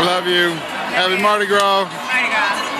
I love you. Happy Mardi Gras. Mardi Gras.